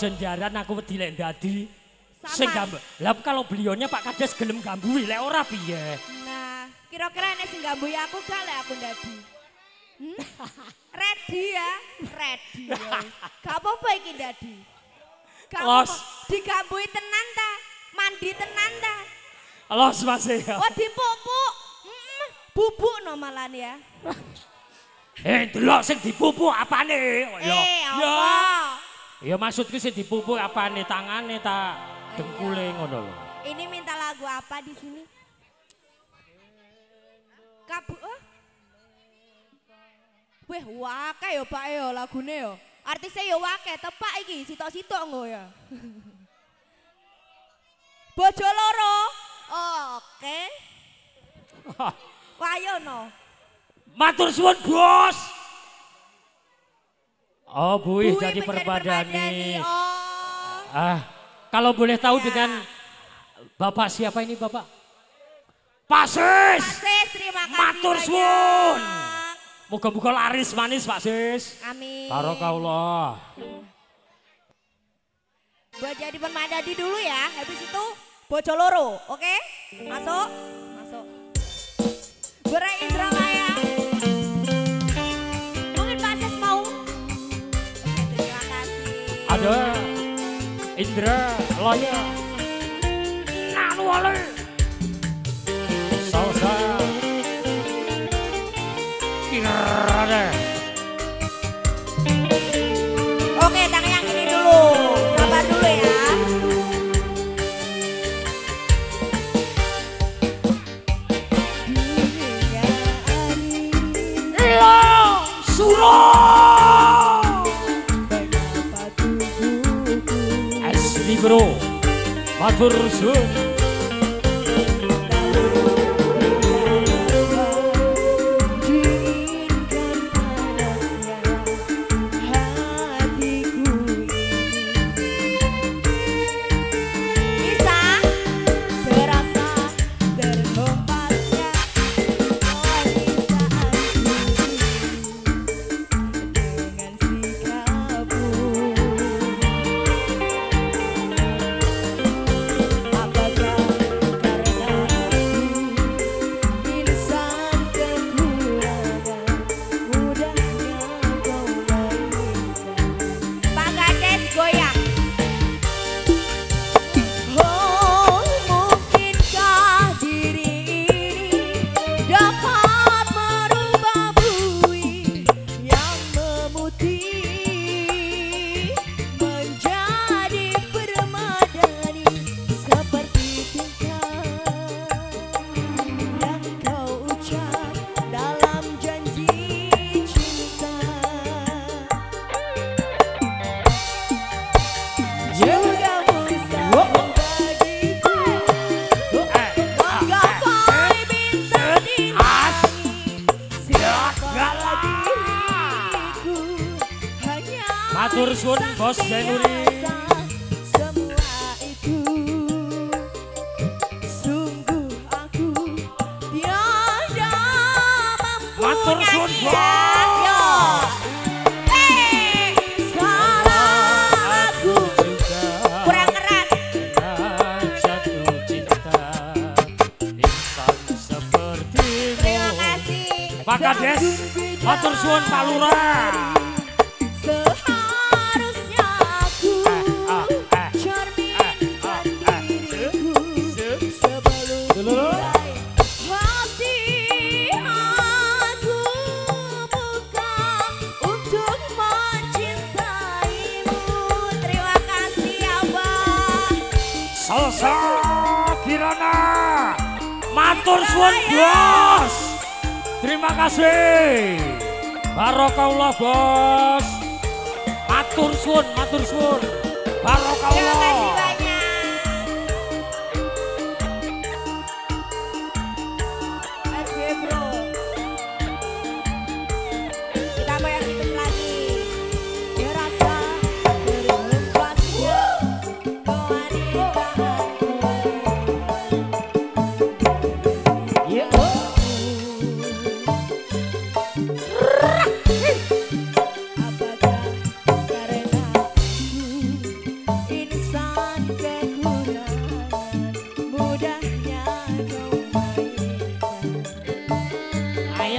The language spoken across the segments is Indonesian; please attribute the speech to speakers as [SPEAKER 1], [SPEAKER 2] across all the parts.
[SPEAKER 1] aja ndiaran aku wedi lek dadi. Sing gambu. Lah kalau beliaunya Pak Kades gelem gambui lek ora piye?
[SPEAKER 2] Nah, kira-kira ini sing gambui aku gak lek aku ndadi. Hmm? Ready ya, ready. ya. Gak apa-apa iki ndadi. Gak
[SPEAKER 1] Los.
[SPEAKER 2] apa-apa. Digambui tenan ta, mandi tenan ta.
[SPEAKER 1] Los Mas ya.
[SPEAKER 2] Oh dipupuk. Mm, bubuk no malan ya.
[SPEAKER 1] Eh, delok sing dipupuk apane? Ya.
[SPEAKER 2] Eh,
[SPEAKER 1] Ya.
[SPEAKER 2] apa?
[SPEAKER 1] Ya maksudku sing dipupuk apane tangane ta dengkule ngono lho.
[SPEAKER 2] Ini minta lagu apa di sini? Kabu oh. Weh, wake ya Pak ya lagune ya. Artisnya ya wake, tepak iki, sitok-sitok nggo ya. Bojo loro. Oh, Oke. Wayo no.
[SPEAKER 1] Matur suwun, Bos. Oh, Buih
[SPEAKER 2] Bui
[SPEAKER 1] jadi
[SPEAKER 2] menjadi
[SPEAKER 1] permadani.
[SPEAKER 2] Oh.
[SPEAKER 1] Ah, kalau boleh tahu
[SPEAKER 2] Ya.
[SPEAKER 1] dengan Bapak siapa ini, Bapak? Pak Sis.
[SPEAKER 2] Sis, terima kasih
[SPEAKER 1] Matur suwun. Moga-moga laris manis, Pak Sis.
[SPEAKER 2] Amin.
[SPEAKER 1] Barokallah.
[SPEAKER 2] Buat jadi permadani dulu ya. Habis itu bojo loro, oke? Masuk. Masuk. Berai Indra
[SPEAKER 1] Ada Indra Laya. Nanu Ale. Salsa. Libro. Matur. Matur suwun, Bos Zainuri.
[SPEAKER 2] biasa Semua itu Sungguh aku tiada mampu
[SPEAKER 1] Matur suwun. Bos. Pak Kades, matur suwun Pak Lurah. Salsa Kirana. Matur suwun Bos. Terima kasih. Barokallah Bos. Matur suwun, matur suwun. Barokallah.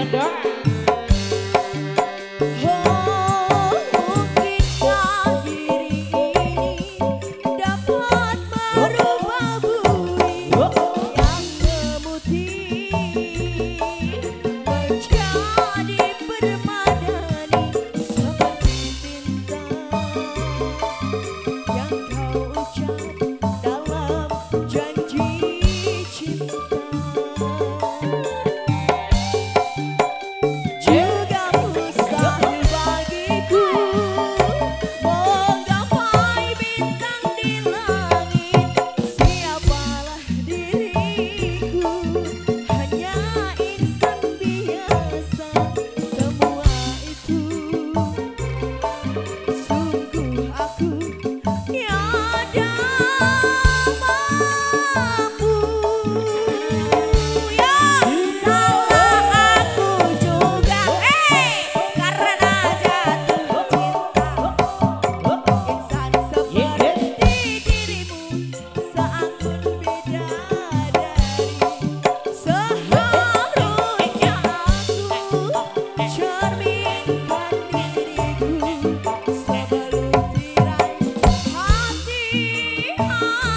[SPEAKER 2] Ya, Dok. Ah!